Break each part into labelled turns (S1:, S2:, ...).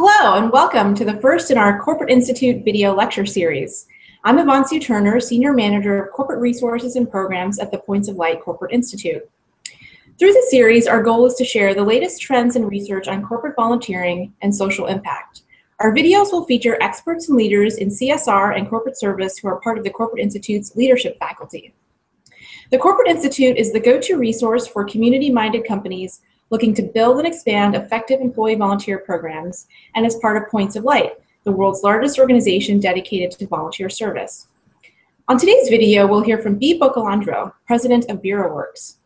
S1: Hello and welcome to the first in our Corporate Institute video lecture series. I'm Sue Turner, Senior Manager of Corporate Resources and Programs at the Points of Light Corporate Institute. Through the series, our goal is to share the latest trends and research on corporate volunteering and social impact. Our videos will feature experts and leaders in CSR and corporate service who are part of the Corporate Institute's leadership faculty. The Corporate Institute is the go-to resource for community-minded companies looking to build and expand effective employee volunteer programs and is part of Points of Light, the world's largest organization dedicated to volunteer service. On today's video, we'll hear from Bea Boccalandro, president of VeraWorks.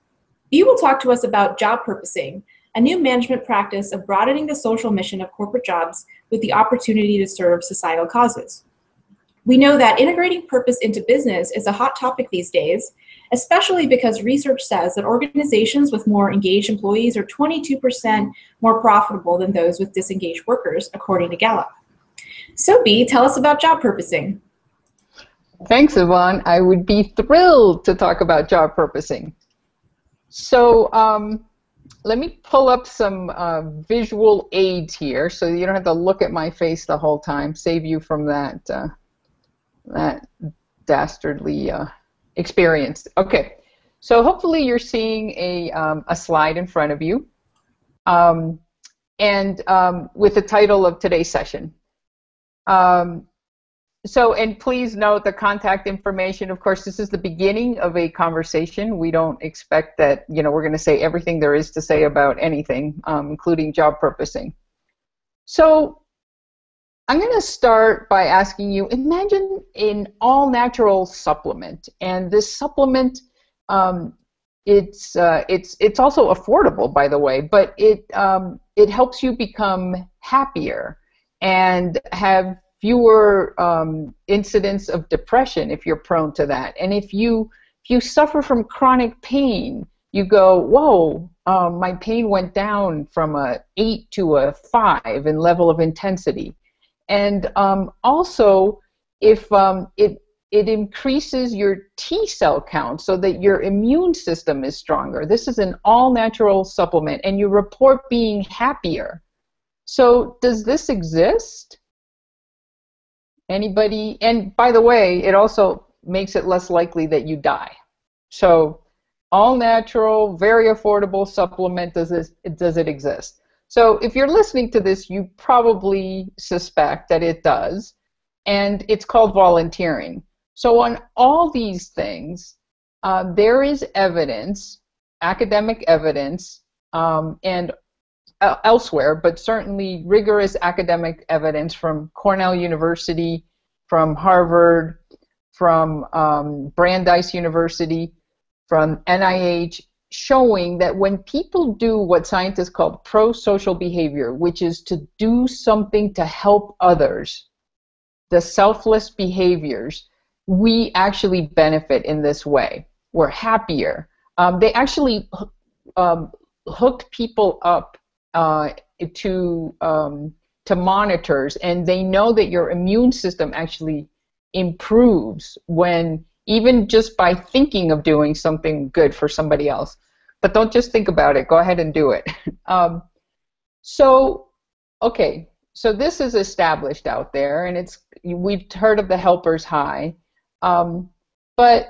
S1: Bea will talk to us about job purposing, a new management practice of broadening the social mission of corporate jobs with the opportunity to serve societal causes. We know that integrating purpose into business is a hot topic these days, especially because research says that organizations with more engaged employees are 22% more profitable than those with disengaged workers, according to Gallup. So, Bea, tell us about job purposing.
S2: Thanks, Yvonne. I would be thrilled to talk about job purposing. So um, let me pull up some uh, visual aids here so you don't have to look at my face the whole time, save you from that, uh, that dastardly uh, experience. Okay, so hopefully you're seeing a, um, a slide in front of you um, and um, with the title of today's session. Um, so, and please note the contact information. Of course, this is the beginning of a conversation. We don't expect that, you know, we're going to say everything there is to say about anything, um, including job purposing. So, I'm going to start by asking you imagine an all natural supplement. And this supplement, um, it's, uh, it's, it's also affordable, by the way, but it, um, it helps you become happier and have fewer um, incidents of depression if you're prone to that. And if you if you suffer from chronic pain, you go, whoa, um, my pain went down from a eight to a five in level of intensity. And um, also, if um, it it increases your T cell count so that your immune system is stronger. This is an all natural supplement, and you report being happier. So, does this exist? Anybody? And by the way, it also makes it less likely that you die. So, all natural, very affordable supplement. Does this? Does it exist? So, if you're listening to this, you probably suspect that it does, and it's called volunteering. So, on all these things, uh, there is evidence, academic evidence, um, and elsewhere, but certainly rigorous academic evidence from Cornell University, from Harvard, from um, Brandeis University, from NIH, showing that when people do what scientists call pro-social behavior, which is to do something to help others, the selfless behaviors, we actually benefit in this way. We're happier. Um, they actually um, hooked people up uh, to um, to monitors, and they know that your immune system actually improves when even just by thinking of doing something good for somebody else. But don't just think about it. Go ahead and do it. um, so, okay, so this is established out there, and it's we've heard of the helpers high, um, but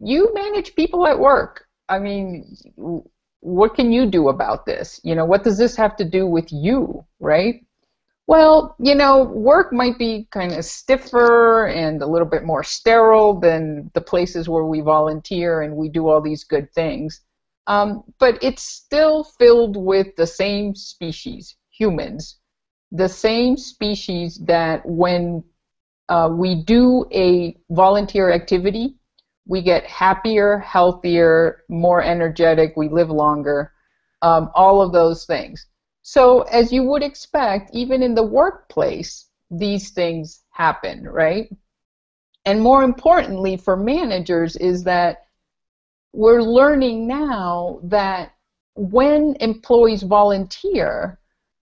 S2: you manage people at work. I mean, what can you do about this? You know, what does this have to do with you, right? Well, you know, work might be kind of stiffer and a little bit more sterile than the places where we volunteer and we do all these good things. Um, but it's still filled with the same species, humans, the same species that when uh, we do a volunteer activity, we get happier, healthier, more energetic, we live longer, um, all of those things. So, as you would expect, even in the workplace, these things happen, right? And more importantly for managers is that we're learning now that when employees volunteer,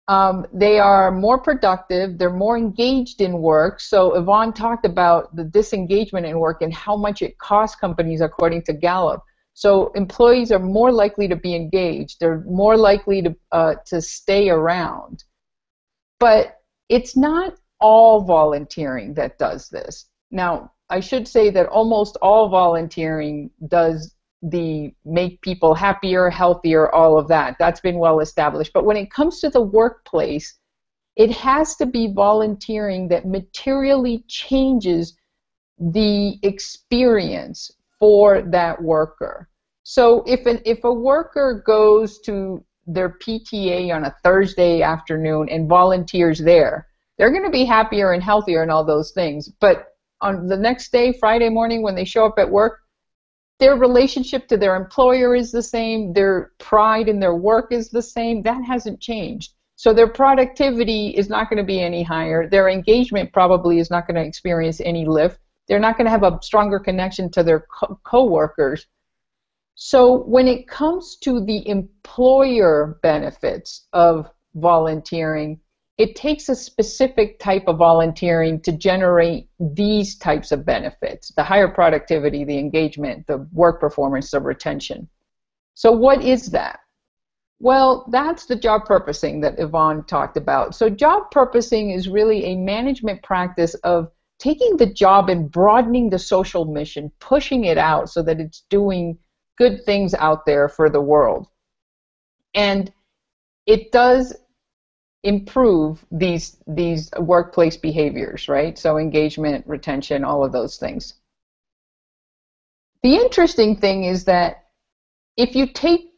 S2: um, they are more productive, they're more engaged in work. So Yvonne talked about the disengagement in work and how much it costs companies according to Gallup. So employees are more likely to be engaged, they're more likely to, uh, to stay around. But it's not all volunteering that does this. Now, I should say that almost all volunteering does the make people happier, healthier, all of that. That's been well established. But when it comes to the workplace, it has to be volunteering that materially changes the experience for that worker. So if an, if a worker goes to their PTA on a Thursday afternoon and volunteers there, they're going to be happier and healthier and all those things. But on the next day, Friday morning, when they show up at work, their relationship to their employer is the same, their pride in their work is the same. That hasn't changed. So their productivity is not going to be any higher. Their engagement probably is not going to experience any lift. They're not going to have a stronger connection to their co- coworkers. So when it comes to the employer benefits of volunteering, it takes a specific type of volunteering to generate these types of benefits the higher productivity, the engagement, the work performance, the retention. So, what is that? Well, that's the job purposing that Yvonne talked about. So, job purposing is really a management practice of taking the job and broadening the social mission, pushing it out so that it's doing good things out there for the world. And it does improve these these workplace behaviors, right? So engagement, retention, all of those things. The interesting thing is that if you take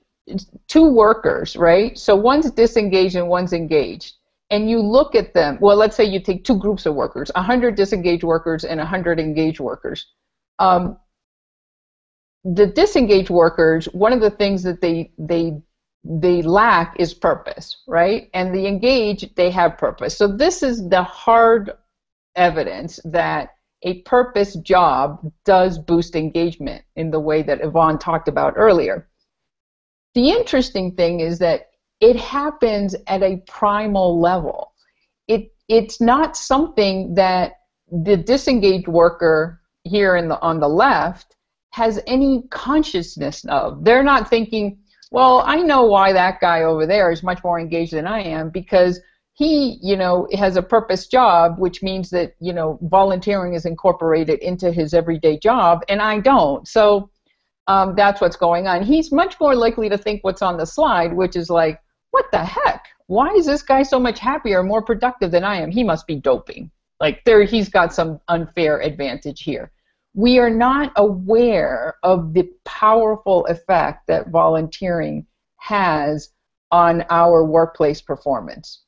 S2: two workers, right? So one's disengaged and one's engaged, and you look at them. Well, let's say you take two groups of workers: 100 disengaged workers and 100 engaged workers. Um, the disengaged workers, one of the things that they they they lack is purpose, right? And the engaged, they have purpose. So this is the hard evidence that a purpose job does boost engagement in the way that Yvonne talked about earlier. The interesting thing is that it happens at a primal level. It it's not something that the disengaged worker here in the on the left has any consciousness of. They're not thinking, well, I know why that guy over there is much more engaged than I am because he, you know, has a purpose job, which means that, you know, volunteering is incorporated into his everyday job, and I don't. So um, that's what's going on. He's much more likely to think what's on the slide, which is like, what the heck? Why is this guy so much happier, more productive than I am? He must be doping. Like there, he's got some unfair advantage here we are not aware of the powerful effect that volunteering has on our workplace performance.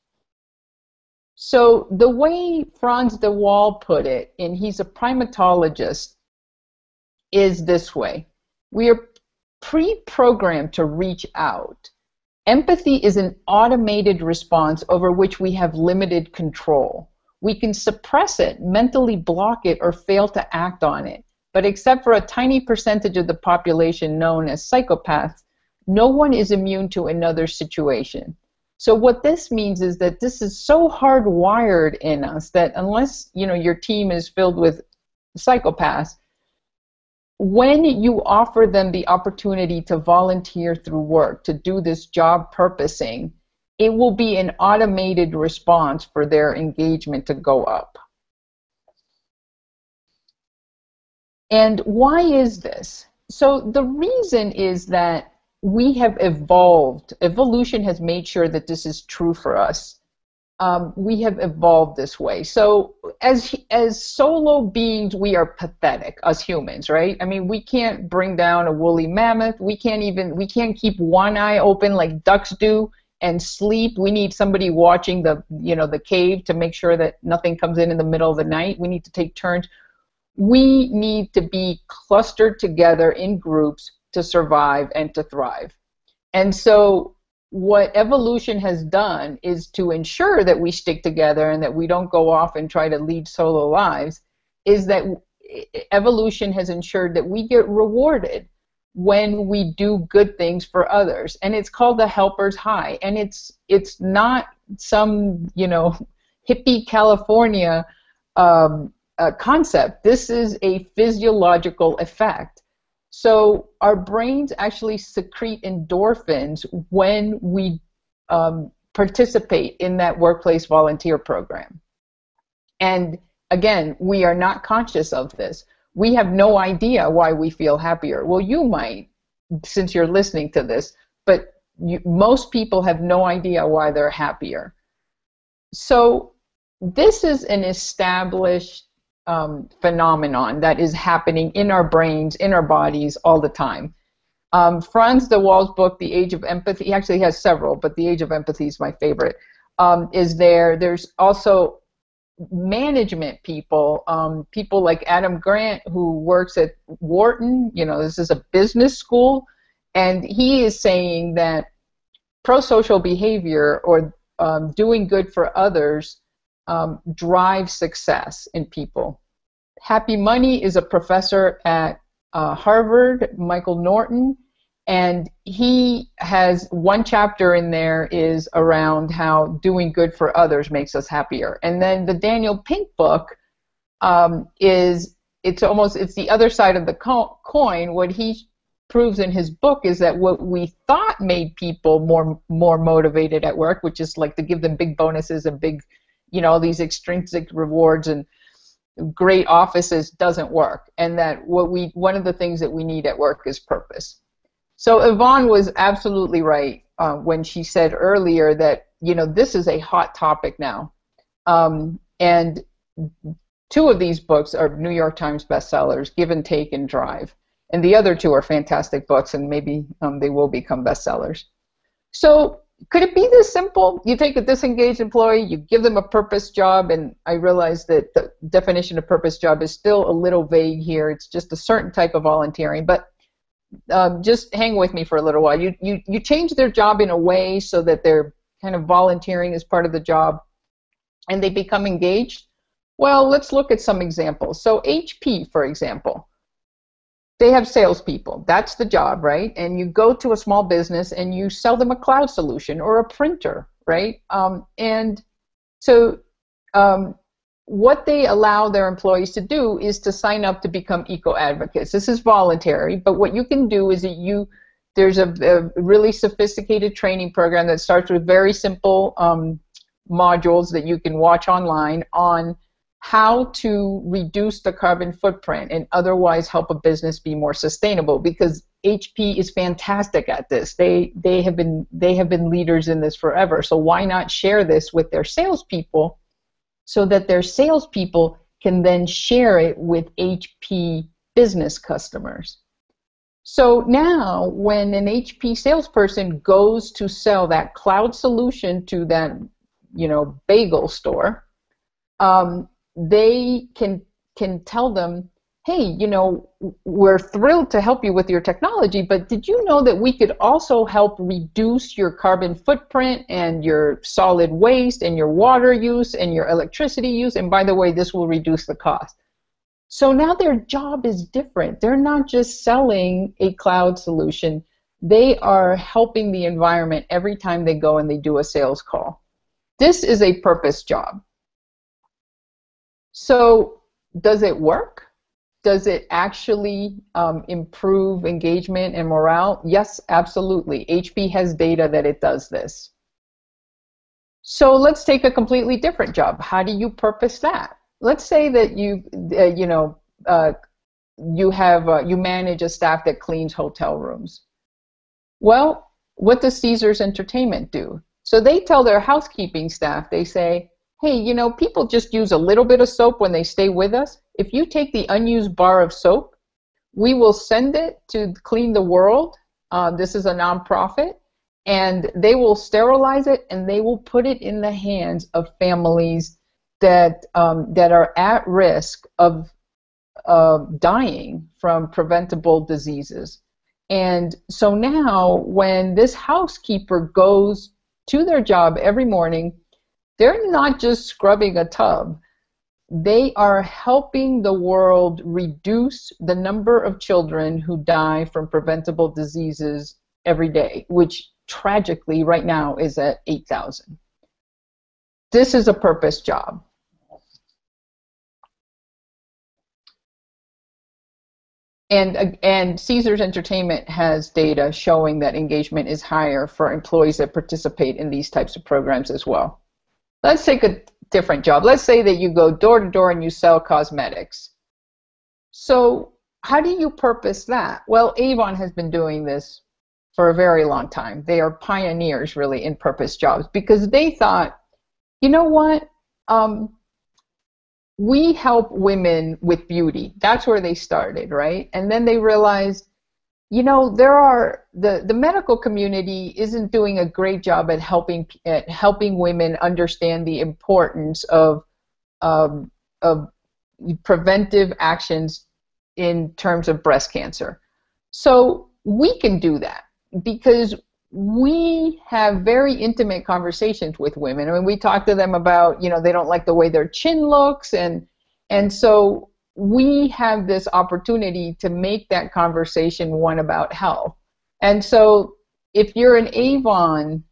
S2: So the way Frans de Waal put it, and he's a primatologist, is this way. We are pre-programmed to reach out. Empathy is an automated response over which we have limited control. We can suppress it, mentally block it, or fail to act on it. But except for a tiny percentage of the population known as psychopaths, no one is immune to another situation. So what this means is that this is so hardwired in us that unless you know your team is filled with psychopaths, when you offer them the opportunity to volunteer through work, to do this job purposing, it will be an automated response for their engagement to go up. And why is this? So the reason is that we have evolved. Evolution has made sure that this is true for us. Um, we have evolved this way. So as as solo beings, we are pathetic as humans, right? I mean, we can't bring down a woolly mammoth. We can't even we can't keep one eye open like ducks do and sleep. We need somebody watching the you know the cave to make sure that nothing comes in in the middle of the night. We need to take turns. We need to be clustered together in groups to survive and to thrive. And so what evolution has done is to ensure that we stick together and that we don't go off and try to lead solo lives is that evolution has ensured that we get rewarded when we do good things for others. And it's called the helper's high. And it's it's not some you know hippie california um, uh, concept. This is a physiological effect so our brains actually secrete endorphins when we um, participate in that workplace volunteer program. And again, we are not conscious of this. We have no idea why we feel happier. Well, you might, since you're listening to this, but you, most people have no idea why they're happier. So, this is an established um, phenomenon that is happening in our brains, in our bodies all the time. Um, Frans de Waal's book, The Age of Empathy, he actually has several, but The Age of Empathy is my favorite, um, is there. There's also management people, um, people like Adam Grant, who works at Wharton, you know, this is a business school, and he is saying that pro-social behavior or um, doing good for others um, drives success in people. Happy Money is a professor at uh, Harvard, Michael Norton, and he has one chapter in there is around how doing good for others makes us happier. And then the Daniel Pink book um, is it's almost it's the other side of the co- coin. What he proves in his book is that what we thought made people more more motivated at work, which is like to give them big bonuses and big, you know, these extrinsic rewards and great offices doesn't work and that what we one of the things that we need at work is purpose. So yvonne was absolutely right uh, when she said earlier that you know this is a hot topic now. Um, and two of these books are new york times bestsellers give and take and drive. And the other two are fantastic books and maybe um, they will become bestsellers. So could it be this simple? You take a disengaged employee, you give them a purpose job, and I realize that the definition of purpose job is still a little vague here. It's just a certain type of volunteering, but um, just hang with me for a little while. You, you, you change their job in a way so that they're kind of volunteering as part of the job and they become engaged. Well, let's look at some examples. So, HP, for example they have salespeople. That's the job, right? And you go to a small business and you sell them a cloud solution or a printer, right? Um, and so um, what they allow their employees to do is to sign up to become eco advocates. This is voluntary, but what you can do is that you there's a, a really sophisticated training program that starts with very simple um, modules that you can watch online on how to reduce the carbon footprint and otherwise help a business be more sustainable because HP is fantastic at this. They they have been they have been leaders in this forever. So why not share this with their salespeople so that their salespeople can then share it with HP business customers? So now when an HP salesperson goes to sell that cloud solution to that you know bagel store, um, they can can tell them, hey, you know, we're thrilled to help you with your technology, but did you know that we could also help reduce your carbon footprint and your solid waste and your water use and your electricity use? And by the way, this will reduce the cost. So now their job is different. They're not just selling a cloud solution, they are helping the environment every time they go and they do a sales call. This is a purpose job. So, does it work? Does it actually um, improve engagement and morale? Yes, absolutely. HP has data that it does this. So let's take a completely different job. How do you purpose that? Let's say that you, uh, you know, uh, you have uh, you manage a staff that cleans hotel rooms. Well, what does Caesars Entertainment do? So they tell their housekeeping staff, they say, hey, you know, people just use a little bit of soap when they stay with us. If you take the unused bar of soap, we will send it to Clean the World. Uh, this is a nonprofit. And they will sterilize it and they will put it in the hands of families that, um, that are at risk of uh, dying from preventable diseases. And so now, when this housekeeper goes to their job every morning, they're not just scrubbing a tub. They are helping the world reduce the number of children who die from preventable diseases every day, which tragically right now is at 8,000. This is a purpose job. and and Caesars Entertainment has data showing that engagement is higher for employees that participate in these types of programs as well. Let's take a different job. Let's say that you go door to door and you sell cosmetics. So how do you purpose that? Well, Avon has been doing this for a very long time. They are pioneers really in purpose jobs because they thought, you know what? Um, we help women with beauty. That's where they started, right? And then they realized, you know, there are the the medical community isn't doing a great job at helping at helping women understand the importance of um, of preventive actions in terms of breast cancer. So we can do that because we have very intimate conversations with women. I mean, we talk to them about, you know, they don't like the way their chin looks, and and so we have this opportunity to make that conversation one about health. And so, if you're an Avon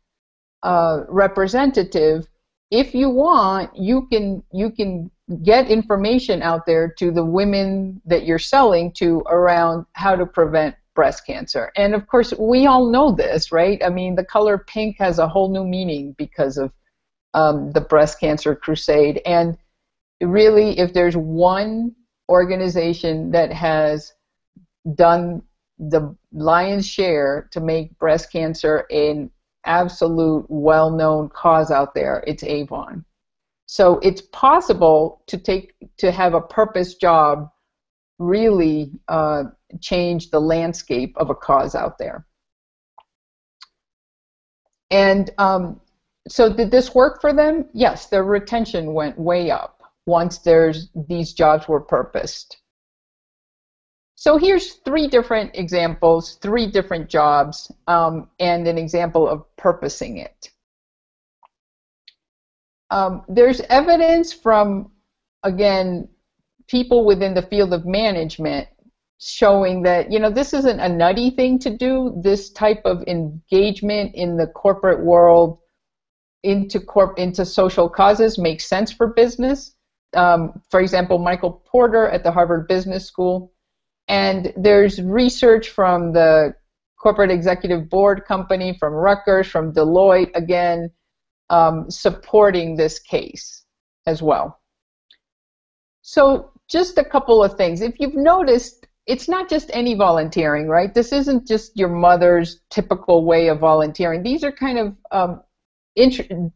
S2: uh, representative, if you want, you can you can get information out there to the women that you're selling to around how to prevent breast cancer. And of course, we all know this, right? I mean, the color pink has a whole new meaning because of um, the breast cancer crusade. And really, if there's one organization that has done the lion's share to make breast cancer an absolute well-known cause out there, it's Avon. So it's possible to take to have a purpose job really uh, change the landscape of a cause out there. And um, so did this work for them? Yes, their retention went way up once there's these jobs were purposed. So here's three different examples, three different jobs, um, and an example of purposing it. Um, there's evidence from, again, people within the field of management showing that you know this isn't a nutty thing to do this type of engagement in the corporate world into corp into social causes makes sense for business um, for example michael porter at the harvard business school and there's research from the corporate executive board company from rutgers from deloitte again um, supporting this case as well so just a couple of things if you've noticed it's not just any volunteering, right? This isn't just your mother's typical way of volunteering. These are kind of um,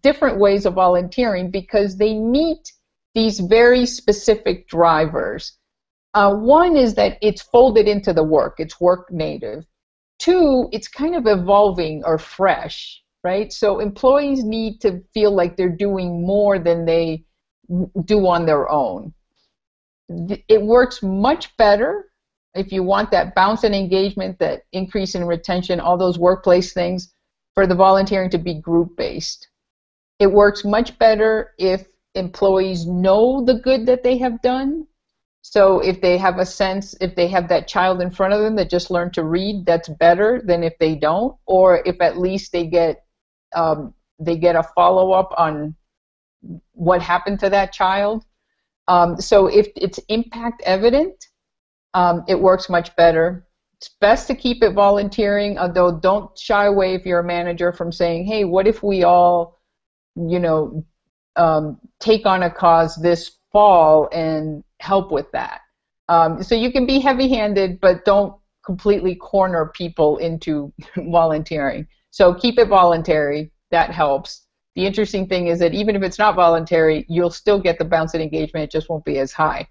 S2: different ways of volunteering because they meet these very specific drivers. Uh, one is that it's folded into the work, it's work native. Two, it's kind of evolving or fresh, right? So employees need to feel like they're doing more than they do on their own. It works much better if you want that bounce in engagement, that increase in retention, all those workplace things, for the volunteering to be group based. It works much better if employees know the good that they have done. So if they have a sense, if they have that child in front of them that just learned to read, that's better than if they don't, or if at least they get um, they get a follow up on what happened to that child. Um, so if it's impact evident, um, it works much better. It's best to keep it volunteering, although don't shy away if you're a manager from saying, hey, what if we all, you know, um, take on a cause this fall and help with that. Um, so you can be heavy-handed, but don't completely corner people into volunteering. So keep it voluntary. That helps. The interesting thing is that even if it's not voluntary, you'll still get the bounce and engagement. It just won't be as high.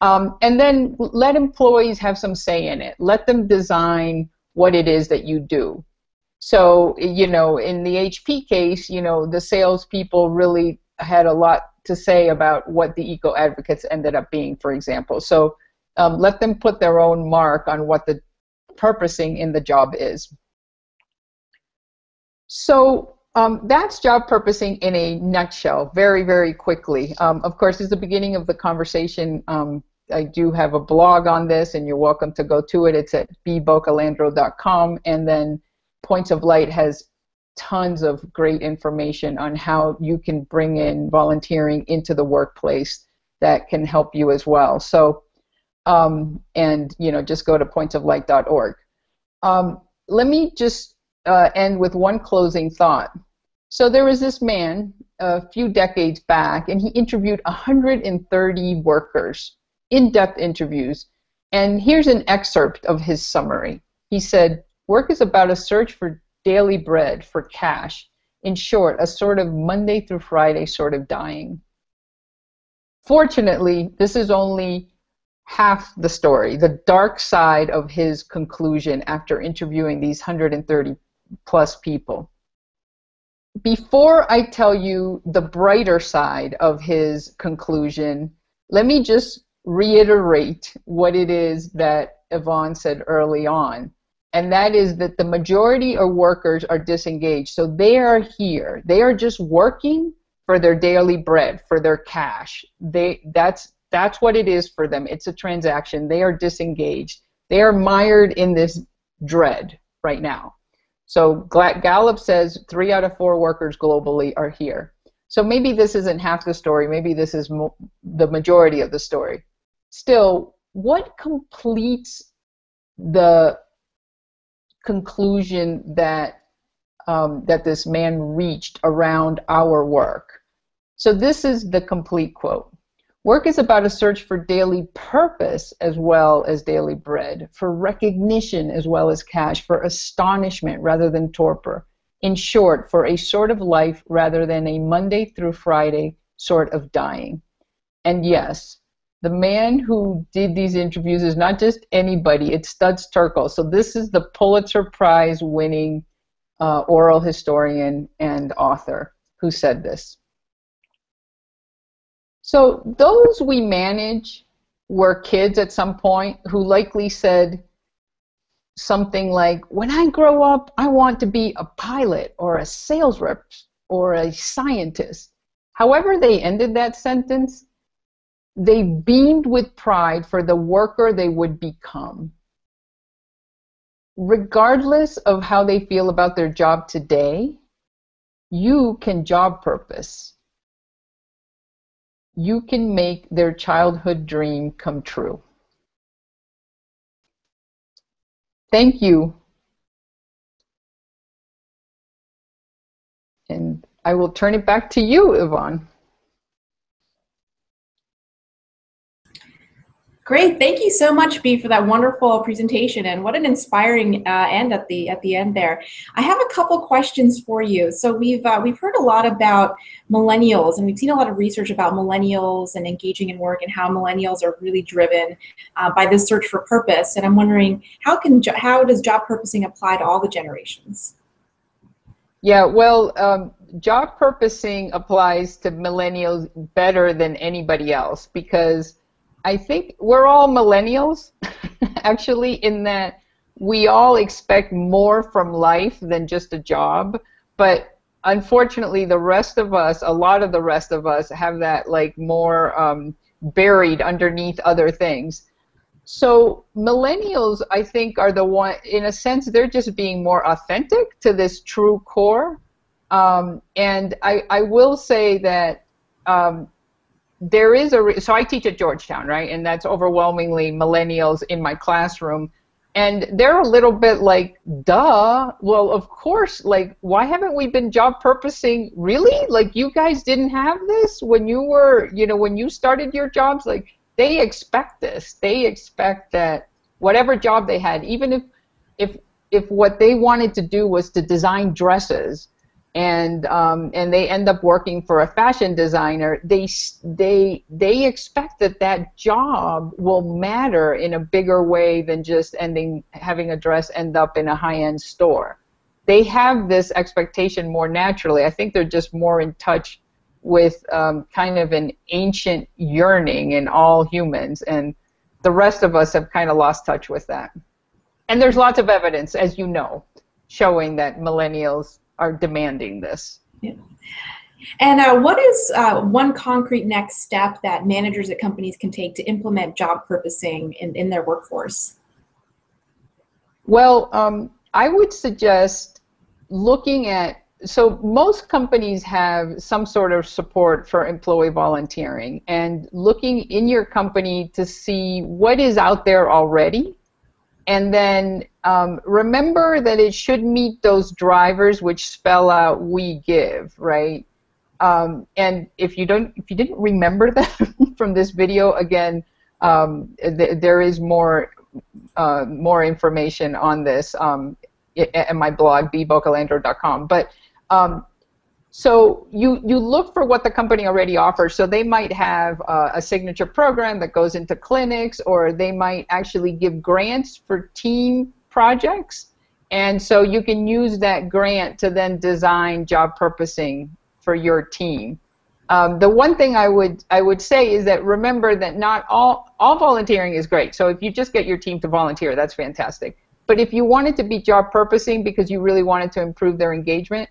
S2: Um, and then let employees have some say in it. Let them design what it is that you do. So, you know, in the HP case, you know, the salespeople really had a lot to say about what the eco advocates ended up being, for example. So um, let them put their own mark on what the purposing in the job is. So um, that's job purposing in a nutshell, very, very quickly. Um, of course, as the beginning of the conversation, um, I do have a blog on this, and you're welcome to go to it. It's at bboccalandro.com, and then Points of Light has tons of great information on how you can bring in volunteering into the workplace that can help you as well. So um, and you know just go to pointsoflight.org. Um, let me just uh, end with one closing thought. So there was this man a few decades back, and he interviewed 130 workers, in-depth interviews. And here's an excerpt of his summary. He said, "Work is about a search for daily bread, for cash. In short, a sort of Monday through Friday sort of dying." Fortunately, this is only half the story, the dark side of his conclusion after interviewing these 130 plus people. Before I tell you the brighter side of his conclusion, let me just reiterate what it is that Yvonne said early on. And that is that the majority of workers are disengaged. So they are here. They are just working for their daily bread, for their cash. They that's that's what it is for them. It's a transaction. They are disengaged. They are mired in this dread right now. So Gallup says three out of four workers globally are here. So maybe this isn't half the story. Maybe this is mo- the majority of the story. Still, what completes the conclusion that um, that this man reached around our work? So this is the complete quote. Work is about a search for daily purpose as well as daily bread, for recognition as well as cash, for astonishment rather than torpor. In short, for a sort of life rather than a Monday through Friday sort of dying. And yes, the man who did these interviews is not just anybody, it's Studs Terkel. So this is the Pulitzer Prize winning uh, oral historian and author who said this. So those we manage were kids at some point who likely said something like, when I grow up, I want to be a pilot or a sales rep or a scientist. However they ended that sentence, they beamed with pride for the worker they would become. Regardless of how they feel about their job today, you can job purpose you can make their childhood dream come true. Thank you. And I will turn it back to you, Yvonne.
S1: Great, thank you so much, Bea, for that wonderful presentation, and what an inspiring uh, end at the at the end there. I have a couple questions for you. So we've uh, we've heard a lot about millennials, and we've seen a lot of research about millennials and engaging in work, and how millennials are really driven uh, by this search for purpose. And I'm wondering how can how does job purposing apply to all the generations?
S2: Yeah, well, um, job purposing applies to millennials better than anybody else because I think we're all millennials, actually, in that we all expect more from life than just a job. But unfortunately, the rest of us, a lot of the rest of us, have that like more um, buried underneath other things. So millennials, I think, are the one. In a sense, they're just being more authentic to this true core. Um, and I, I will say that um, there is a so I teach at Georgetown, right, and that's overwhelmingly millennials in my classroom, and they're a little bit like, duh. Well, of course, like, why haven't we been job purposing? Really, like, you guys didn't have this when you were, you know, when you started your jobs. Like, they expect this. They expect that whatever job they had, even if if if what they wanted to do was to design dresses and um, and they end up working for a fashion designer, they they they expect that that job will matter in a bigger way than just ending having a dress end up in a high-end store. They have this expectation more naturally. I think they're just more in touch with um, kind of an ancient yearning in all humans, and the rest of us have kind of lost touch with that. And there's lots of evidence, as you know, showing that millennials are demanding this.
S1: Yeah. And uh, what is uh, one concrete next step that managers at companies can take to implement job purposing in, in their workforce?
S2: Well, um, I would suggest looking at so most companies have some sort of support for employee volunteering and looking in your company to see what is out there already and then um, remember that it should meet those drivers which spell out we give right? Um, and if you don't if you didn't remember that from this video again um, th there is more uh, more information on this um, at my blog bboccalandro.com but um, so you you look for what the company already offers. So they might have uh, a signature program that goes into clinics, or they might actually give grants for team projects. And so you can use that grant to then design job purposing for your team. Um, the one thing I would I would say is that remember that not all all volunteering is great. So if you just get your team to volunteer, that's fantastic. But if you wanted to be job purposing because you really wanted to improve their engagement,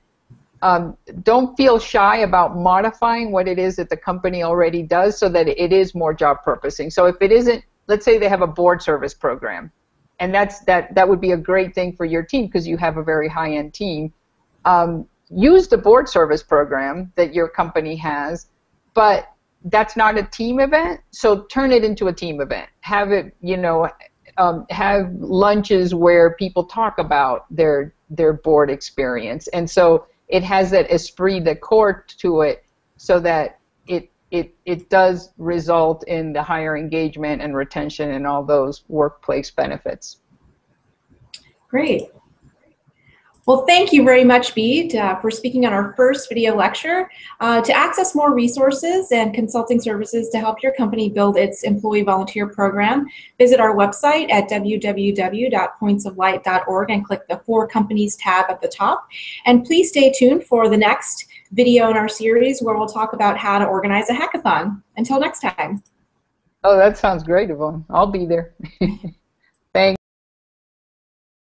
S2: um, don't feel shy about modifying what it is that the company already does so that it is more job purposing. So if it isn't, let's say they have a board service program, and that's that that would be a great thing for your team because you have a very high-end team. Um, use the board service program that your company has, but that's not a team event, so turn it into a team event. Have it, you know, um, have lunches where people talk about their their board experience, and so it has that esprit de corps to it so that it it it does result in the higher engagement and retention and all those workplace benefits.
S1: Great. Well, thank you very much, Bede, uh, for speaking on our first video lecture. Uh, to access more resources and consulting services to help your company build its employee volunteer program, visit our website at www.pointsoflight.org and click the For Companies tab at the top. And please stay tuned for the next video in our series where we'll talk about how to organize a hackathon. Until next time.
S2: Oh, that sounds great, Yvonne. I'll be there.